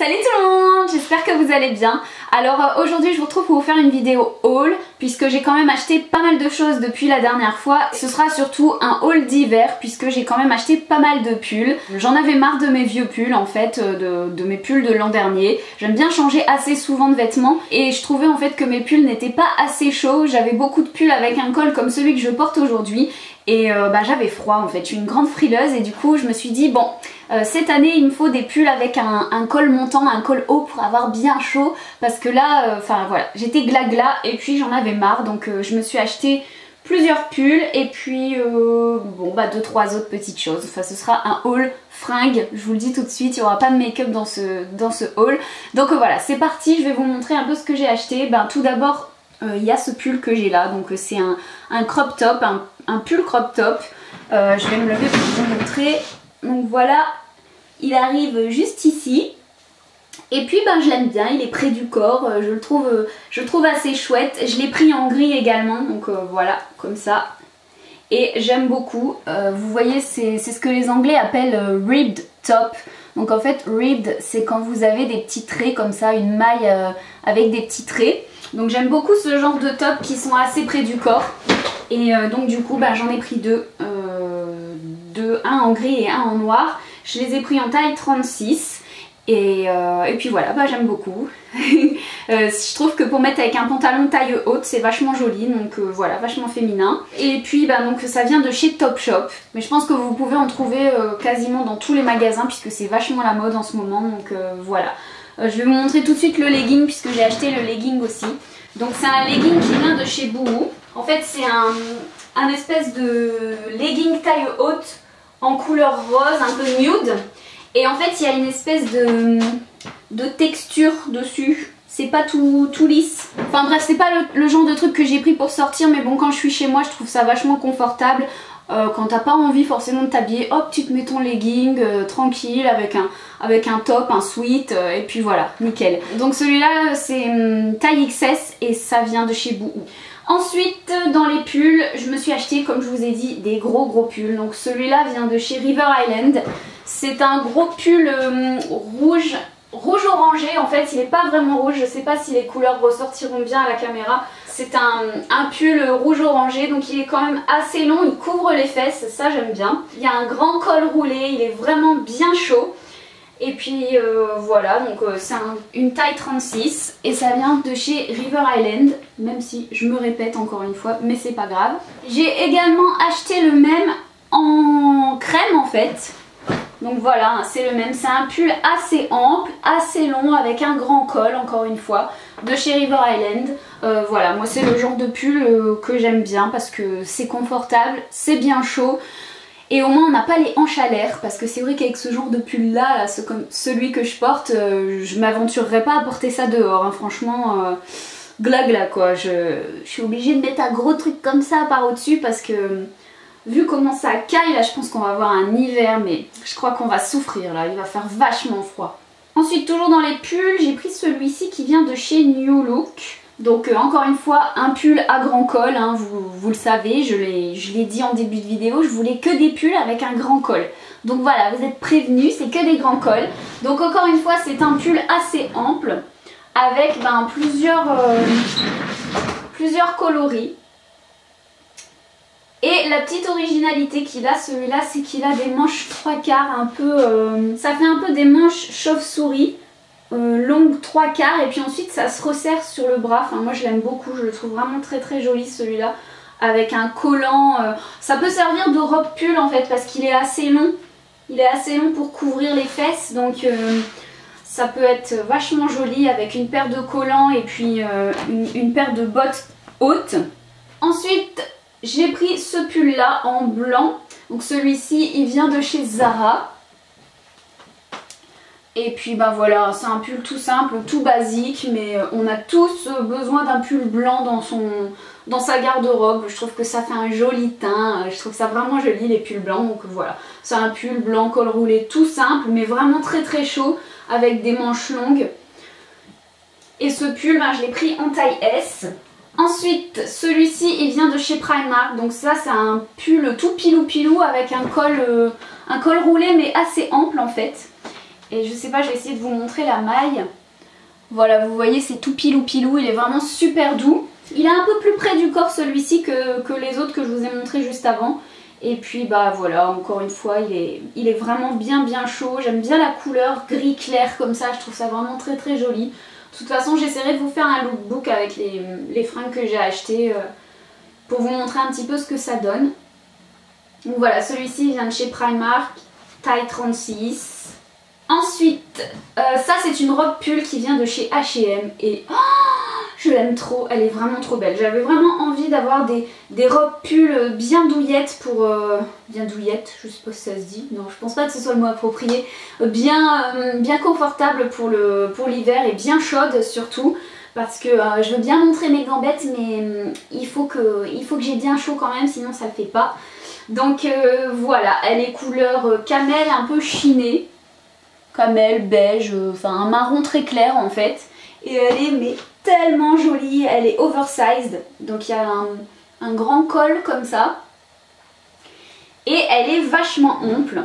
Salut tout le monde, j'espère que vous allez bien. Alors euh, aujourd'hui je vous retrouve pour vous faire une vidéo haul puisque j'ai quand même acheté pas mal de choses depuis la dernière fois. Ce sera surtout un haul d'hiver puisque j'ai quand même acheté pas mal de pulls. J'en avais marre de mes vieux pulls en fait, euh, de, mes pulls de l'an dernier. J'aime bien changer assez souvent de vêtements et je trouvais en fait que mes pulls n'étaient pas assez chauds. J'avais beaucoup de pulls avec un col comme celui que je porte aujourd'hui et euh, bah, j'avais froid en fait, je suis une grande frileuse et du coup je me suis dit bon euh, cette année il me faut des pulls avec un, col montant, un col haut pour avoir bien chaud parce que là, euh, enfin voilà, j'étais gla et puis j'en avais marre donc je me suis acheté plusieurs pulls et puis bon bah deux trois autres petites choses. Enfin ce sera un haul fringue, je vous le dis tout de suite, il n'y aura pas de make-up dans ce, dans ce haul. Donc voilà, c'est parti, je vais vous montrer un peu ce que j'ai acheté. Ben tout d'abord il y a ce pull que j'ai là, donc c'est un, un crop top, un pull crop top. Euh, je vais me lever pour vous montrer. Donc voilà, il arrive juste ici. Et puis ben, je l'aime bien, il est près du corps, euh, je le trouve, euh, assez chouette. Je l'ai pris en gris également, donc voilà, comme ça. Et j'aime beaucoup. vous voyez, c'est ce que les anglais appellent ribbed top. Donc en fait, ribbed, c'est quand vous avez des petits traits comme ça, une maille avec des petits traits. Donc j'aime beaucoup ce genre de top qui sont assez près du corps. Et euh, donc du coup bah, j'en ai pris deux, euh, deux, un en gris et un en noir. Je les ai pris en taille 36 et, euh, et puis voilà, bah, j'aime beaucoup. je trouve que pour mettre avec un pantalon taille haute c'est vachement joli donc voilà, vachement féminin. Et puis bah, donc ça vient de chez Topshop mais je pense que vous pouvez en trouver quasiment dans tous les magasins puisque c'est vachement la mode en ce moment donc voilà. je vais vous montrer tout de suite le legging puisque j'ai acheté le legging aussi. Donc c'est un legging qui vient de chez Boohoo. En fait, c'est un, espèce de legging taille haute en couleur rose, un peu nude. Et en fait, il y a une espèce de, de texture dessus. C'est pas tout, tout, lisse. Enfin bref, c'est pas le, genre de truc que j'ai pris pour sortir, mais bon, quand je suis chez moi, je trouve ça vachement confortable. Euh, quand t'as pas envie forcément de t'habiller, hop, tu te mets ton legging euh, tranquille avec un, avec un top, un sweat, euh, et puis voilà, nickel. Donc celui-là, c'est hum, taille XS et ça vient de chez Boohoo. Ensuite, dans les pulls, je me suis acheté, comme je vous ai dit, des gros gros pulls. Donc celui-là vient de chez River Island. C'est un gros pull euh, rouge, rouge orangé. En fait, il n'est pas vraiment rouge. Je ne sais pas si les couleurs ressortiront bien à la caméra. C'est un, un, pull rouge orangé, donc il est quand même assez long. Il couvre les fesses, ça j'aime bien. Il y a un grand col roulé, il est vraiment bien chaud. Et puis euh, voilà, donc euh, c'est une taille 36 et ça vient de chez River Island, même si je me répète encore une fois, mais c'est pas grave. J'ai également acheté le même en crème en fait. Donc voilà, c'est le même, c'est un pull assez ample, assez long, avec un grand col encore une fois, de chez River Island. Euh, voilà, moi c'est le genre de pull que j'aime bien parce que c'est confortable, c'est bien chaud. Et au moins on n'a pas les hanches à l'air parce que c'est vrai qu'avec ce genre de pull là, comme celui que je porte, euh, je m'aventurerais pas à porter ça dehors. Hein. Franchement, euh, glagla quoi. Je, suis obligée de mettre un gros truc comme ça par au-dessus parce que vu comment ça caille là, je pense qu'on va avoir un hiver mais je crois qu'on va souffrir là. Il va faire vachement froid. Ensuite, toujours dans les pulls, j'ai pris celui-ci qui vient de chez New Look. Donc euh, encore une fois, un pull à grand col, hein, vous, le savez, je l'ai dit en début de vidéo, je voulais que des pulls avec un grand col. Donc voilà, vous êtes prévenus, c'est que des grands cols. Donc encore une fois, c'est un pull assez ample, avec ben, plusieurs, euh, plusieurs coloris. Et la petite originalité qu'il a, celui-là, c'est qu'il a des manches trois quarts un peu... Euh, ça fait un peu des manches chauve-souris. Euh, longue 3 quarts et puis ensuite ça se resserre sur le bras. Enfin moi je l'aime beaucoup, je le trouve vraiment très très joli celui-là avec un collant. Euh, ça peut servir de robe pull en fait parce qu'il est assez long. Il est assez long pour couvrir les fesses donc euh, ça peut être vachement joli avec une paire de collants et puis une, une, paire de bottes hautes. Ensuite j'ai pris ce pull là en blanc. Donc celui-ci il vient de chez Zara. Et puis bah voilà, c'est un pull tout simple, tout basique, mais euh, on a tous besoin d'un pull blanc dans, son, dans sa garde-robe. Je trouve que ça fait un joli teint, je trouve ça vraiment joli les pulls blancs, donc voilà. C'est un pull blanc col roulé tout simple, mais vraiment très très chaud, avec des manches longues. Et ce pull, bah, je l'ai pris en taille S. Ensuite, celui-ci, il vient de chez Primark, donc ça c'est un pull tout pilou pilou avec euh, un col roulé mais assez ample en fait. Et je sais pas, je vais essayer de vous montrer la maille. Voilà, vous voyez, c'est tout pilou pilou. Il est vraiment super doux. Il est un peu plus près du corps celui-ci que, que les autres que je vous ai montré juste avant. Et puis bah voilà, encore une fois, il est, il est vraiment bien bien chaud. J'aime bien la couleur gris clair comme ça, je trouve ça vraiment très très joli. De toute façon, j'essaierai de vous faire un lookbook avec les, les fringues que j'ai achetées euh, pour vous montrer un petit peu ce que ça donne. Donc voilà, celui-ci vient de chez Primark, taille 36. Ensuite, euh, ça c'est une robe pull qui vient de chez H&M et... Oh je l'aime trop, elle est vraiment trop belle. J'avais vraiment envie d'avoir des, des, robes pull bien douillettes pour... Euh, bien douillettes, je sais pas si ça se dit, non je pense pas que ce soit le mot approprié. Bien, euh, bien confortable pour l'hiver pour et bien chaude surtout. Parce que je veux bien montrer mes gambettes mais il faut que, il que j'ai bien chaud quand même sinon ça le fait pas. Donc voilà, elle est couleur camel un peu chinée. Camel, beige, enfin un marron très clair en fait. Et elle est mais tellement jolie, elle est oversized, donc il y a un, grand col comme ça. Et elle est vachement ample.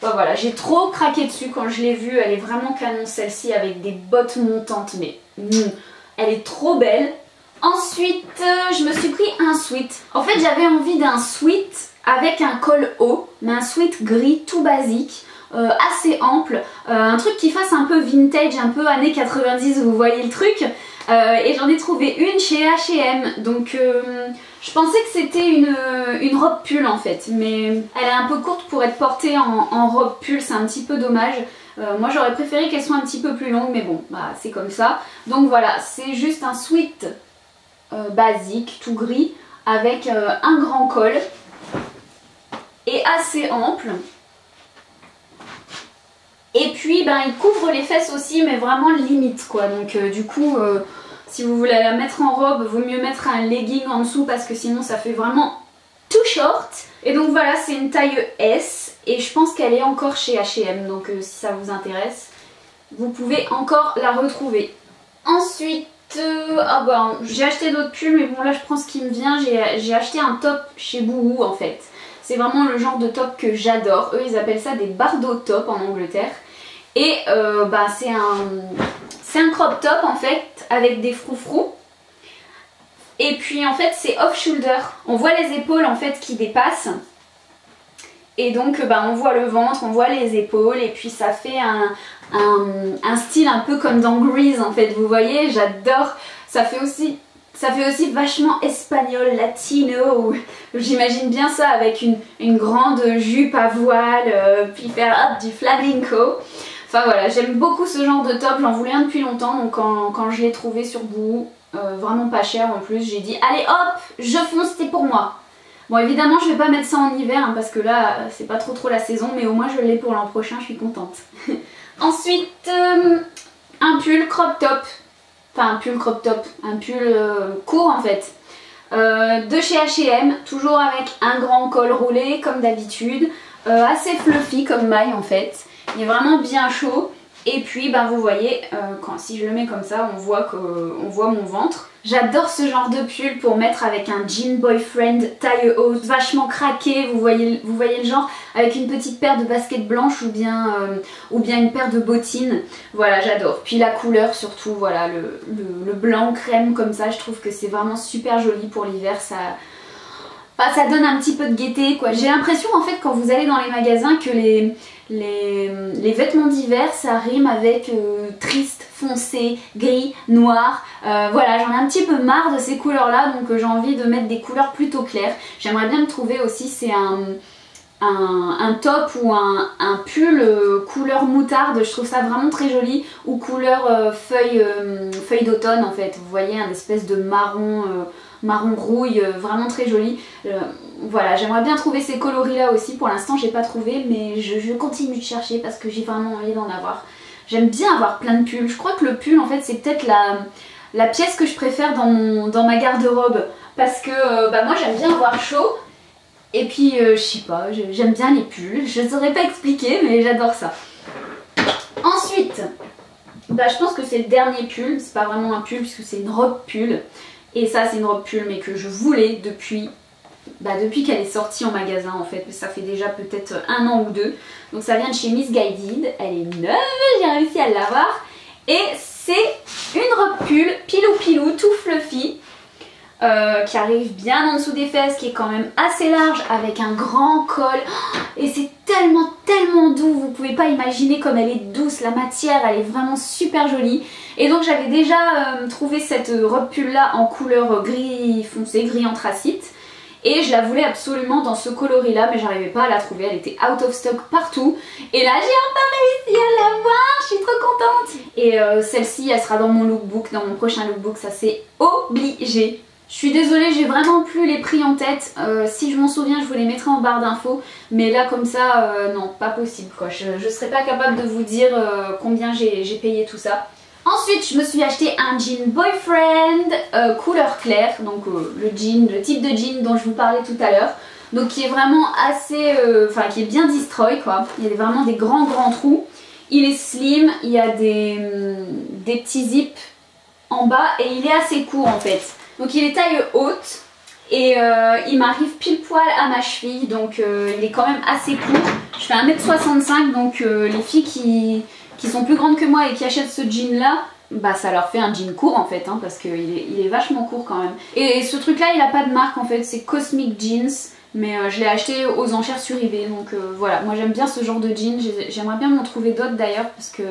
voilà, j'ai trop craqué dessus quand je l'ai vue, elle est vraiment canon celle-ci avec des bottes montantes, mais mm, elle est trop belle. Ensuite, euh, je me suis pris un sweat. En fait, j'avais envie d'un sweat avec un col haut, mais un sweat gris tout basique. Euh, assez ample, euh, un truc qui fasse un peu vintage, un peu années 90, vous voyez le truc. Euh, et j'en ai trouvé une chez H&M, donc je pensais que c'était une, une, robe pull en fait, mais elle est un peu courte pour être portée en, robe pull, c'est un petit peu dommage. moi j'aurais préféré qu'elle soit un petit peu plus longue, mais bon, bah, c'est comme ça. Donc voilà, c'est juste un sweat basique, tout gris, avec un grand col et assez ample. Et puis ben, il couvre les fesses aussi mais vraiment limite quoi. Donc euh, du coup euh, si vous voulez la mettre en robe, vaut mieux mettre un legging en dessous parce que sinon ça fait vraiment tout short. Et donc voilà c'est une taille S et je pense qu'elle est encore chez H&M donc euh, si ça vous intéresse vous pouvez encore la retrouver. Ensuite ah ben, j'ai acheté d'autres pulls mais bon là je prends ce qui me vient. J'ai acheté un top chez Boohoo en fait. C'est vraiment le genre de top que j'adore. Eux ils appellent ça des bardo top en Angleterre. Et euh, bah, c'est un, un crop top en fait avec des froufrous. Et puis en fait c'est off shoulder. On voit les épaules en fait qui dépassent. Et donc bah, on voit le ventre, on voit les épaules et puis ça fait un, un, style un peu comme dans Grease en fait. Vous voyez, j'adore. Ça fait aussi ça fait aussi vachement espagnol, latino. J'imagine bien ça avec une, une, grande jupe à voile, euh, puis faire hop, du flamenco. Enfin voilà, j'aime beaucoup ce genre de top, j'en voulais un depuis longtemps, donc quand, je l'ai trouvé sur Boo, euh, vraiment pas cher en plus, j'ai dit allez hop, je fonce, c'était pour moi. Bon évidemment je vais pas mettre ça en hiver hein, parce que là c'est pas trop trop la saison, mais au moins je l'ai pour l'an prochain, je suis contente. Ensuite, euh, un pull crop top, un pull crop top, un pull euh, court en fait. de chez H&M, toujours avec un grand col roulé comme d'habitude, assez fluffy comme maille en fait. Il est vraiment bien chaud. Et puis ben vous voyez, euh, quand, si je le mets comme ça, on voit, que, on voit mon ventre. J'adore ce genre de pull pour mettre avec un jean boyfriend taille haute, vachement craqué, vous voyez, le genre, avec une petite paire de baskets blanches ou bien, euh, ou bien une paire de bottines. Voilà, j'adore. Puis la couleur surtout, voilà, le, blanc crème comme ça, je trouve que c'est vraiment super joli pour l'hiver. Ça, ça donne un petit peu de gaieté. J'ai l'impression en fait quand vous allez dans les magasins que les, les, vêtements d'hiver ça rime avec euh, triste, foncé, gris, noir. Euh, voilà j'en ai un petit peu marre de ces couleurs là donc euh, j'ai envie de mettre des couleurs plutôt claires. J'aimerais bien me trouver aussi c'est un, top ou un, pull couleur moutarde, je trouve ça vraiment très joli, ou couleur feuille, feuille d'automne en fait, vous voyez un espèce de marron marron rouille, vraiment très joli. Euh, voilà, j'aimerais bien trouver ces coloris là aussi. Pour l'instant, j'ai pas trouvé, mais je, continue de chercher parce que j'ai vraiment envie d'en avoir. J'aime bien avoir plein de pulls. Je crois que le pull, en fait, c'est peut-être la, la pièce que je préfère dans, ma garde-robe. Parce que euh, bah, moi, j'aime bien avoir chaud. Et puis, je sais pas, j'aime bien les pulls. Je saurais pas expliquer, mais j'adore ça. Ensuite, bah, je pense que c'est le dernier pull. C'est pas vraiment un pull puisque c'est une robe pull. Et ça c'est une robe pull mais que je voulais depuis bah, depuis qu'elle est sortie en magasin en fait, ça fait déjà peut-être un an ou deux. Donc ça vient de chez Miss Guided, elle est neuve, j'ai réussi à l'avoir. Et c'est une robe pull pilou pilou tout fluffy. Euh, qui arrive bien en dessous des fesses, qui est quand même assez large avec un grand col. Et c'est tellement, tellement doux, vous pouvez pas imaginer comme elle est douce, la matière, elle est vraiment super jolie. Et donc j'avais déjà euh, trouvé cette robe pull là en couleur gris foncé, gris anthracite. Et je la voulais absolument dans ce coloris là mais j'arrivais pas à la trouver, elle était out of stock partout. Et là j'ai enfin réussi à l'avoir, je suis trop contente Et euh, celle-ci elle sera dans mon lookbook, dans mon prochain lookbook, ça c'est obligé. Je suis désolée, j'ai vraiment plus les prix en tête. Euh, si je m'en souviens, je vous les mettrai en barre d'infos. Mais là, comme ça, euh, non, pas possible quoi. Je, ne serais pas capable de vous dire combien j'ai payé tout ça. Ensuite, je me suis acheté un jean boyfriend couleur claire. Donc le jean, le type de jean dont je vous parlais tout à l'heure. Donc qui est vraiment assez, enfin qui est bien destroy quoi. Il y a vraiment des grands grands trous. Il est slim, il y a des, hum, des petits zips en bas et il est assez court en fait. Donc il est taille haute et euh, il m'arrive pile poil à ma cheville donc euh, il est quand même assez court. Je fais 1m65 donc euh, les filles qui, qui, sont plus grandes que moi et qui achètent ce jean là, bah ça leur fait un jean court en fait hein, parce qu'il est, il est vachement court quand même. Et, ce truc là il a pas de marque en fait, c'est Cosmic Jeans. Mais je l'ai acheté aux enchères sur eBay donc voilà, moi j'aime bien ce genre de jean, j'aimerais bien m'en trouver d'autres d'ailleurs parce que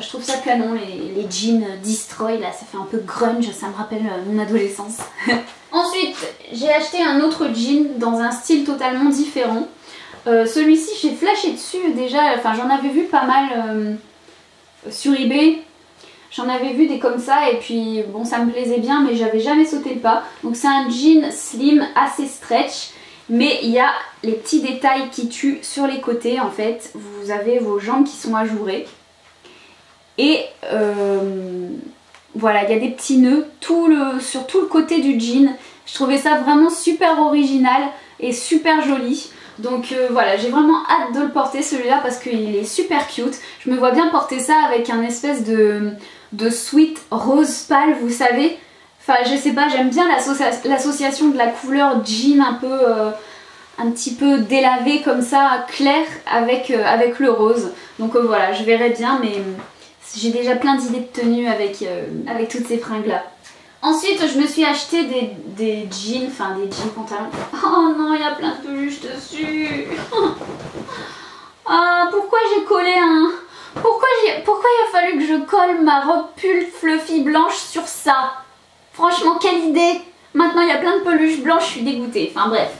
je trouve ça canon, les, les, jeans Destroy, là, ça fait un peu grunge, ça me rappelle euh, mon adolescence. Ensuite, j'ai acheté un autre jean dans un style totalement différent. Euh, celui-ci, j'ai flashé dessus déjà, enfin j'en avais vu pas mal euh, sur eBay. J'en avais vu des comme ça et puis bon ça me plaisait bien mais j'avais jamais sauté le pas. Donc c'est un jean slim assez stretch mais il y a les petits détails qui tuent sur les côtés en fait. Vous avez vos jambes qui sont ajourées. Et euh, voilà, il y a des petits nœuds sur tout le côté du jean. Je trouvais ça vraiment super original et super joli. Donc euh, voilà, j'ai vraiment hâte de le porter celui-là parce qu'il est super cute. Je me vois bien porter ça avec un espèce de, de sweat rose pâle, vous savez. Enfin, je sais pas, j'aime bien l'association de la couleur jean un peu... Euh, un petit peu délavé comme ça, clair avec, avec le rose. Donc voilà, je verrai bien, mais j'ai déjà plein d'idées de tenues avec, euh, avec toutes ces fringues là. Ensuite, je me suis acheté des, des jeans, enfin des jeans pantalons. Oh non, il y a plein de peluches dessus. Ah, pourquoi j'ai collé un... Pourquoi, pourquoi il a fallu que je colle ma robe pull fluffy blanche sur ça? Franchement, quelle idée Maintenant, il y a plein de peluches blanches, je suis dégoûtée. Enfin bref,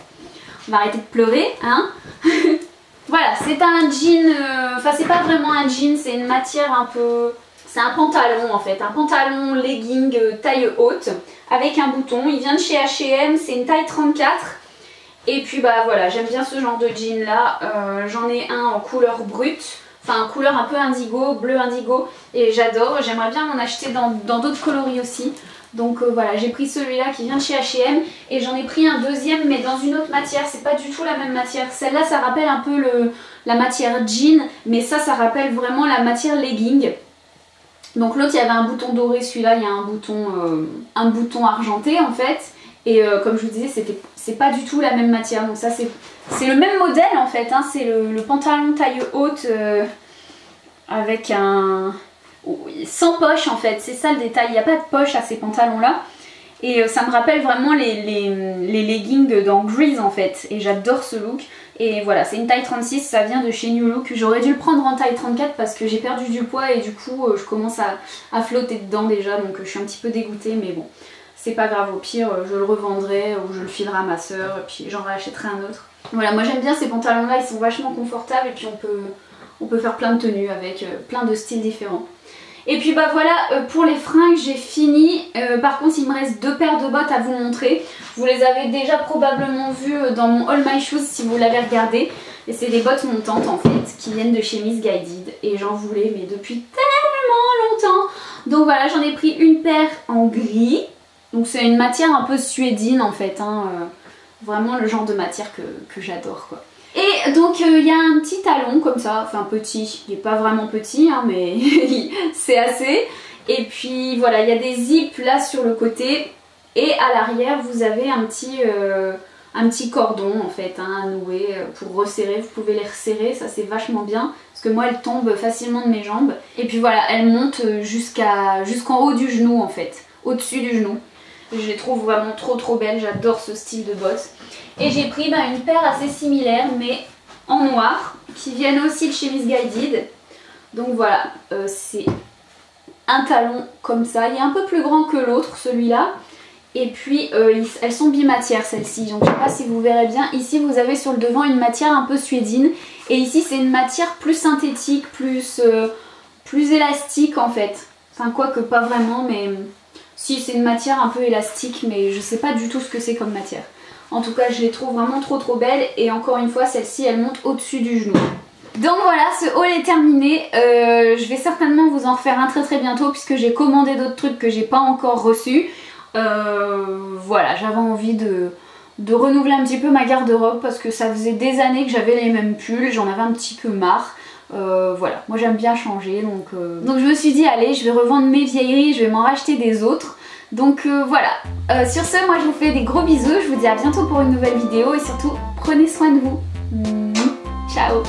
on va arrêter de pleurer, hein Voilà, c'est un jean, euh, enfin c'est pas vraiment un jean, c'est une matière un peu... C'est un pantalon en fait, un pantalon legging euh, taille haute avec un bouton. Il vient de chez H&M, c'est une taille 34. Et puis bah voilà, j'aime bien ce genre de jean là. Euh, j'en ai un en couleur brute, enfin couleur un peu indigo, bleu indigo. Et j'adore, j'aimerais bien m'en acheter dans d'autres coloris aussi. Donc euh, voilà, j'ai pris celui-là qui vient de chez H&M et j'en ai pris un deuxième mais dans une autre matière, c'est pas du tout la même matière. Celle-là, ça rappelle un peu la matière jean, mais ça, ça rappelle vraiment la matière legging. Donc l'autre, il y avait un bouton doré, celui-là, il y a un bouton, euh, un bouton argenté en fait. Et euh, comme je vous disais, c'est pas du tout la même matière. Donc ça, c'est le même modèle en fait. Hein. C'est le, pantalon taille haute avec un sans poche en fait, c'est ça le détail, il n'y a pas de poche à ces pantalons là. Et euh, ça me rappelle vraiment les, les, leggings dans Grease en fait. Et j'adore ce look. Et voilà, c'est une taille 36, ça vient de chez New Look. J'aurais dû le prendre en taille 34 parce que j'ai perdu du poids et du coup euh, je commence à, flotter dedans déjà. Donc euh, je suis un petit peu dégoûtée mais bon, c'est pas grave. Au pire, je le revendrai ou je le filerai à ma soeur et puis j'en rachèterai un autre. Voilà, moi j'aime bien ces pantalons là, ils sont vachement confortables et puis on peut, on peut faire plein de tenues avec plein de styles différents. Et puis bah voilà, euh, pour les fringues j'ai fini. Euh, par contre il me reste deux paires de bottes à vous montrer. Vous les avez déjà probablement vues euh, dans mon All My Shoes si vous l'avez regardé. Et c'est des bottes montantes en fait, qui viennent de chez Miss Guided. Et j'en voulais mais depuis tellement longtemps. Donc voilà, j'en ai pris une paire en gris. Donc c'est une matière un peu suédine en fait. Hein. vraiment le genre de matière que, que j'adore quoi. Et donc euh, il y a un petit talon comme ça, enfin petit, il n'est pas vraiment petit hein, mais c'est assez. Et puis voilà, il y a des zips là sur le côté et à l'arrière vous avez un petit, euh, un petit cordon en fait hein, à nouer euh, pour resserrer. Vous pouvez les resserrer, ça c'est vachement bien parce que moi elle tombe facilement de mes jambes. Et puis voilà, elle monte jusqu'à jusqu'en haut du genou en fait, au-dessus du genou. Je les trouve vraiment trop trop belles, j'adore ce style de bottes. Et j'ai pris bah, une paire assez similaire mais en noir qui viennent aussi de chez Miss Guided. Donc voilà, euh, c'est un talon comme ça. Il est un peu plus grand que l'autre, celui-là. Et puis euh, elles sont bimatières celles-ci, donc je sais pas si vous verrez bien. Ici vous avez sur le devant une matière un peu suédine et ici c'est une matière plus synthétique, plus, euh, plus élastique en fait. Enfin quoi que pas vraiment mais si c'est une matière un peu élastique mais je sais pas du tout ce que c'est comme matière. En tout cas je les trouve vraiment trop trop belles et encore une fois celle-ci elle monte au-dessus du genou. Donc voilà, ce haul est terminé. Euh, je vais certainement vous en refaire un très très bientôt puisque j'ai commandé d'autres trucs que j'ai pas encore reçus. Euh, voilà, j'avais envie de, de renouveler un petit peu ma garde-robe parce que ça faisait des années que j'avais les mêmes pulls, j'en avais un petit peu marre. Euh, voilà, moi j'aime bien changer donc, donc je me suis dit allez je vais revendre mes vieilleries, je vais m'en racheter des autres. Donc voilà, sur ce moi je vous fais des gros bisous, je vous dis à bientôt pour une nouvelle vidéo et surtout prenez soin de vous. Ciao